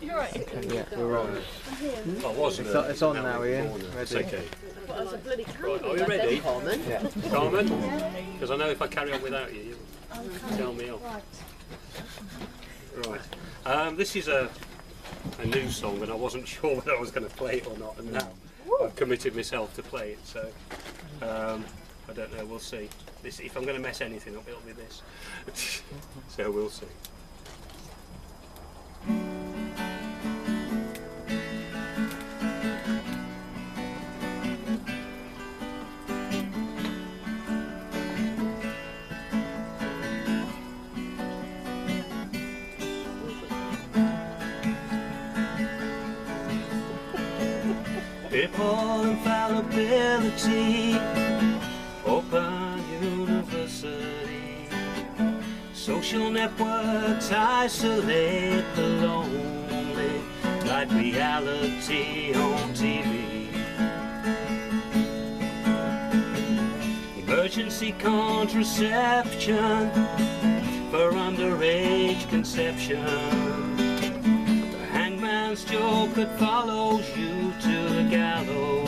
You're right. Yeah, we're on. I was It's, on- it's on now, Ian. It's Ready? okay. Well, that's a bloody Right, are we ready? Carmen. Yeah. Carmen? Because I know if I carry on without you, you'll tell me off. Right. Um, this is a, a new song, and I wasn't sure whether I was going to play it or not, and now I've committed myself to play it, so um, I don't know, we'll see. This, if I'm going to mess anything up, it'll be this. so we'll see. Open university, social networks isolate the lonely, like reality on TV. Emergency contraception for underage conception. The hangman's joke that follows you to the gallows.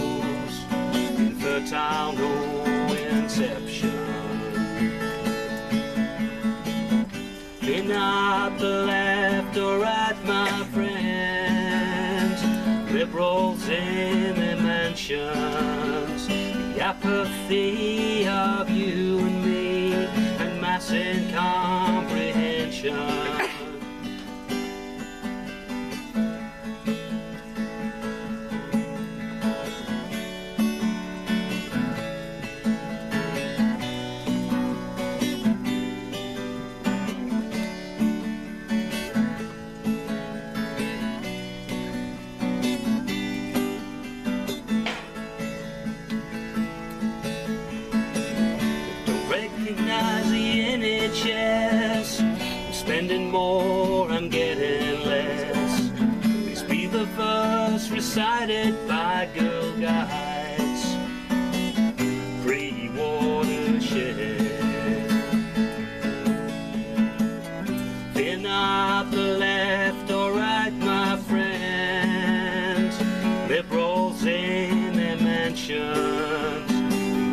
Infertile no inception. Be not the left or right, my friends. Liberals in mansions. The apathy of you and me, and mass incomprehension. Recited by Girl Guides. Free watershed. Fear not the left or right, my friends. Liberals in their mansions.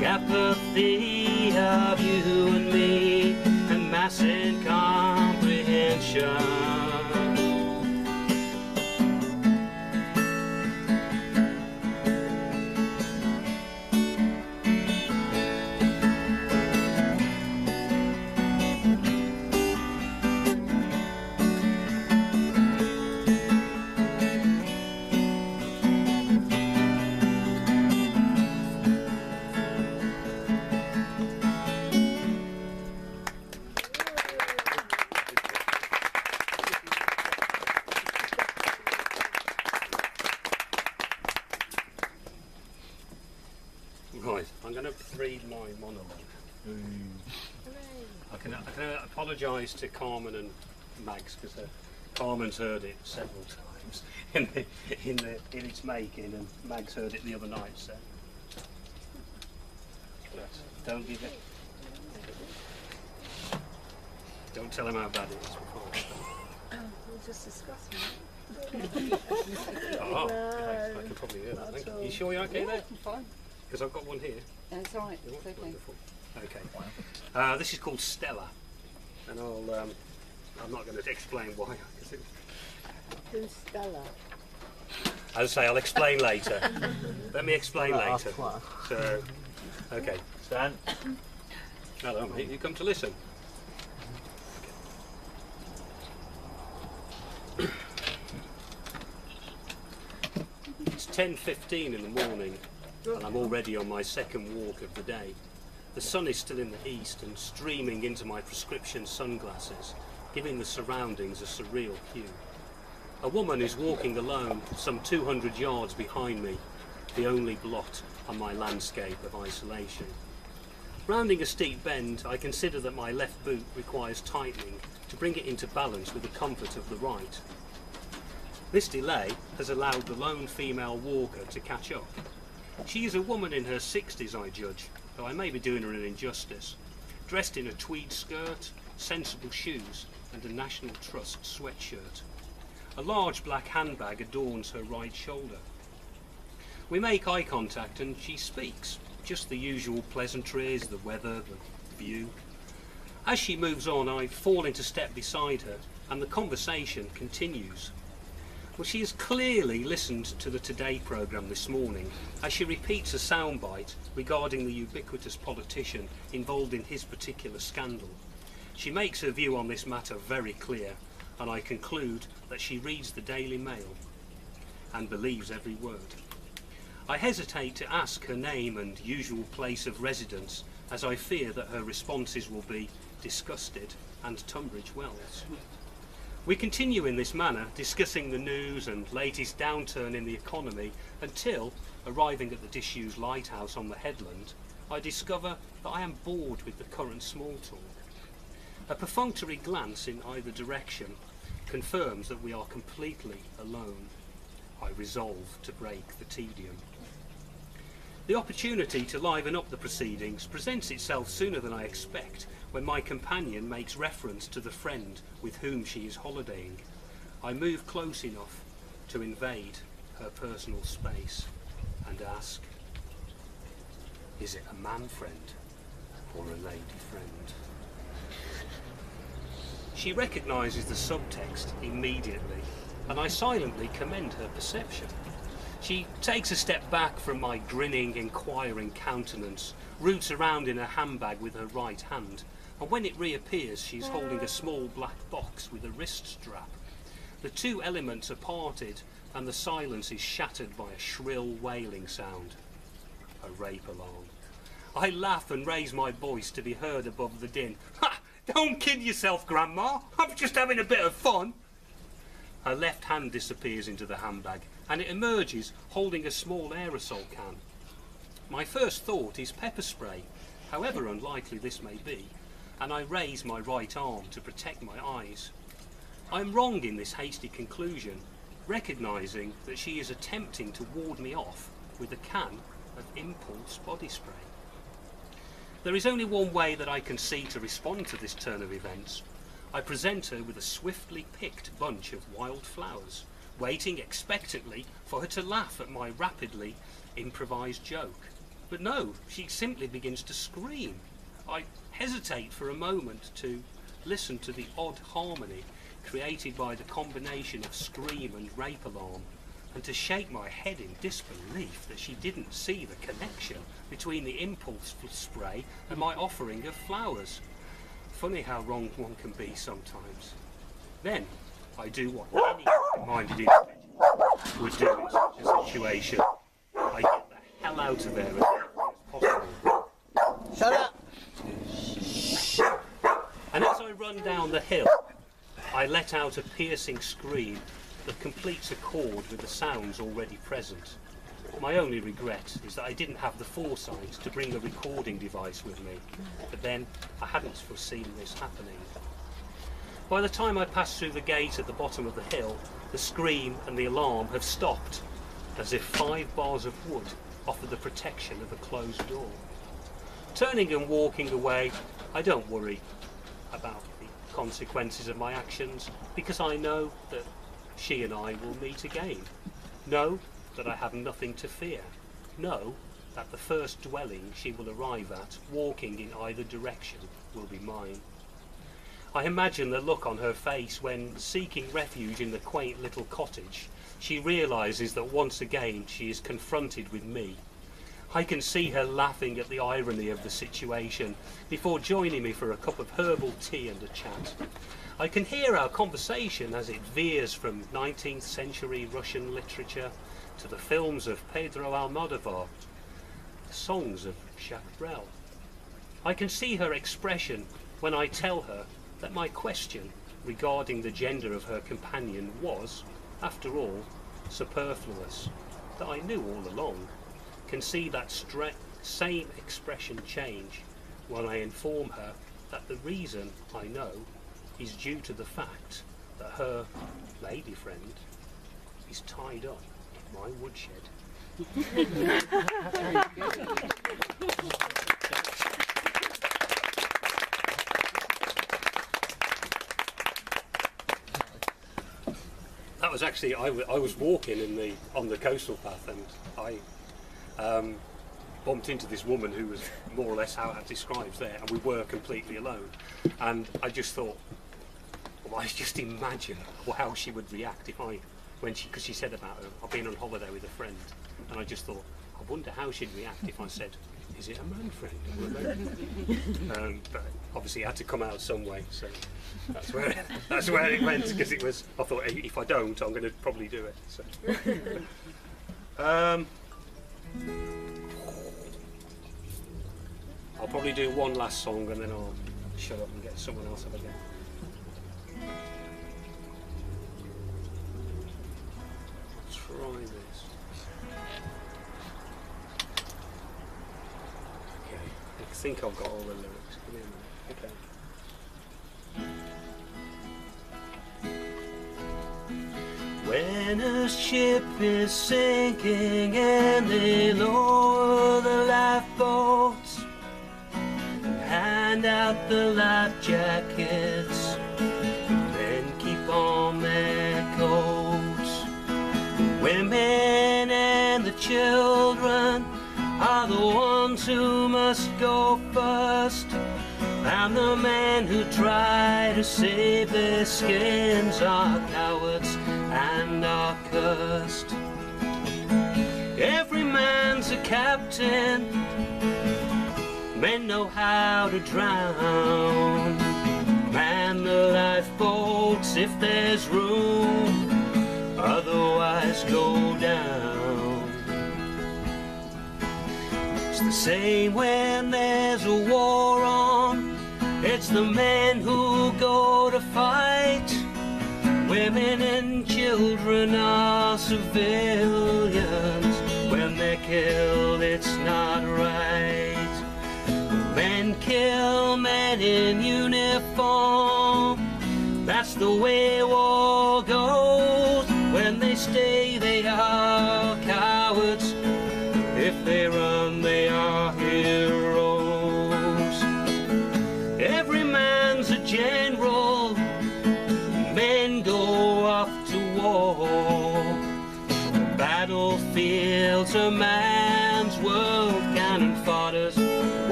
The apathy of you and me, and mass incomprehension. Read my monologue. I can, I can apologise to Carmen and Max because uh, Carmen's heard it several times in, the, in, the, in its making, and Max heard it the other night. So But don't give it. Don't tell him how bad it is before. We'll just discuss it. Oh, okay. I can probably hear that. You. Sure you're okay there? Fine. Because I've got one here. It's all right. Oh, okay. Wonderful. Okay. Uh, this is called Stella, and I'll. Um, I'm not going to explain why. it- Who's Stella? As I say, I'll explain later. Let me explain Ask later. So, okay. Stan? Hello, mate. You come to listen. It's 10.15 in the morning and I'm already on my second walk of the day. The sun is still in the east and streaming into my prescription sunglasses, giving the surroundings a surreal hue. A woman is walking alone some 200 yards behind me, the only blot on my landscape of isolation. Rounding a steep bend, I consider that my left boot requires tightening to bring it into balance with the comfort of the right. This delay has allowed the lone female walker to catch up. She is a woman in her 60s, I judge, though I may be doing her an injustice. Dressed in a tweed skirt, sensible shoes, and a National Trust sweatshirt. A large black handbag adorns her right shoulder. We make eye contact and she speaks, just the usual pleasantries, the weather, the view. As she moves on, I fall into step beside her and the conversation continues. Well, she has clearly listened to the Today programme this morning as she repeats a soundbite regarding the ubiquitous politician involved in his particular scandal. She makes her view on this matter very clear, and I conclude that she reads the Daily Mail and believes every word. I hesitate to ask her name and usual place of residence as I fear that her responses will be disgusted and Tunbridge Wells. We continue in this manner, discussing the news and latest downturn in the economy until, arriving at the disused lighthouse on the headland, I discover that I am bored with the current small talk. A perfunctory glance in either direction confirms that we are completely alone. I resolve to break the tedium. The opportunity to liven up the proceedings presents itself sooner than I expect when my companion makes reference to the friend with whom she is holidaying. I move close enough to invade her personal space and ask, is it a man friend or a lady friend? She recognises the subtext immediately, and I silently commend her perception. She takes a step back from my grinning, inquiring countenance, roots around in her handbag with her right hand, and when it reappears, she's holding a small black box with a wrist strap. The two elements are parted, and the silence is shattered by a shrill wailing sound. A rape alarm. I laugh and raise my voice to be heard above the din. Ha! Don't kid yourself, Grandma. I'm just having a bit of fun. Her left hand disappears into the handbag, and it emerges holding a small aerosol can. My first thought is pepper spray, however unlikely this may be, and I raise my right arm to protect my eyes. I am wrong in this hasty conclusion, recognising that she is attempting to ward me off with a can of impulse body spray. There is only one way that I can see to respond to this turn of events. I present her with a swiftly picked bunch of wild flowers, waiting expectantly for her to laugh at my rapidly improvised joke. But no, she simply begins to scream. I hesitate for a moment to listen to the odd harmony created by the combination of scream and rape alarm, and to shake my head in disbelief that she didn't see the connection between the impulse spray and my offering of flowers. Funny how wrong one can be sometimes. Then I do what any minded individual would do in such a situation. I get the hell out of there as quickly as possible. Shut up! And as I run down the hill, I let out a piercing scream that completes a chord with the sounds already present. My only regret is that I didn't have the foresight to bring a recording device with me, but then I hadn't foreseen this happening. By the time I pass through the gate at the bottom of the hill, the scream and the alarm have stopped, as if five bars of wood offered the protection of a closed door. Turning and walking away, I don't worry about consequences of my actions because I know that she and I will meet again. Know that I have nothing to fear. Know that the first dwelling she will arrive at, walking in either direction, will be mine. I imagine the look on her face when, seeking refuge in the quaint little cottage, she realises that once again she is confronted with me. I can see her laughing at the irony of the situation before joining me for a cup of herbal tea and a chat. I can hear our conversation as it veers from 19th century Russian literature to the films of Pedro Almodovar, the songs of Jacques Brel. I can see her expression when I tell her that my question regarding the gender of her companion was, after all, superfluous, that I knew all along. Can see that same expression change when I inform her that the reason I know is due to the fact that her lady friend is tied up in my woodshed. that was actually I was walking in the on the coastal path and I um, bumped into this woman who was more or less how it describes there, and we were completely alone. And I just thought, well, I just imagine how she would react if I when she because she said about her, I've been on holiday with a friend, and I just thought, I wonder how she'd react if I said. Is it a man friend? or a lady?" um, but obviously, it had to come out some way, so that's where that's where it went because it was. I thought if I don't, I'm going to probably do it. So. um, I'll probably do one last song and then I'll shut up and get someone else up again. Try this. Okay, I think I've got all the lyrics. Okay. When a ship is sinking and they lower the lifeboats, hand out the life jackets, then keep on their coats. Women and the children are the ones who must go first. And the men who try to save their skins are cowards and are cursed. Every man's a captain, men know how to drown. Man the lifeboats if there's room, otherwise go down. It's the same when there's a war on. It's the men who go to fight. Women and children are civilians. When they're killed, it's not right. Men kill men in uniform. That's the way war goes. When they stay, they are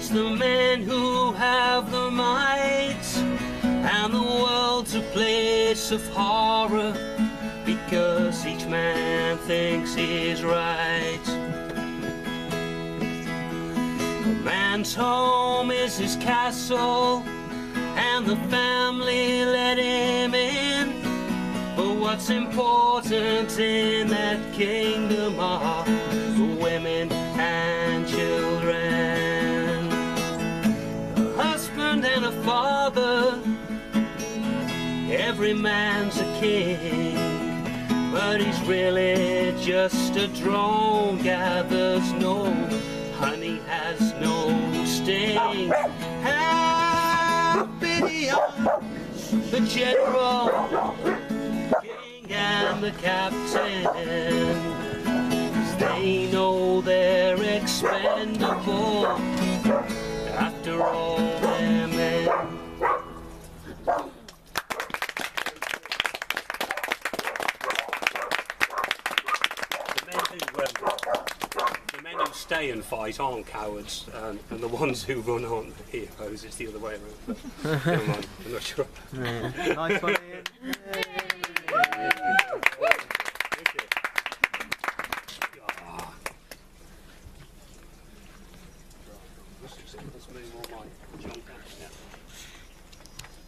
It's the men who have the might. And the world's a place of horror because each man thinks he's right. A man's home is his castle, and the family let him in. But what's important in that kingdom are the women father, every man's a king. But he's really just a drone, gathers no honey, has no sting. Happy the general king and the captain. they know they're expendable after all their men. The men who, um, the men who stay and fight aren't cowards, um, and the ones who run aren't heroes. It's the other way around. But never mind, I'm not sure. nice one,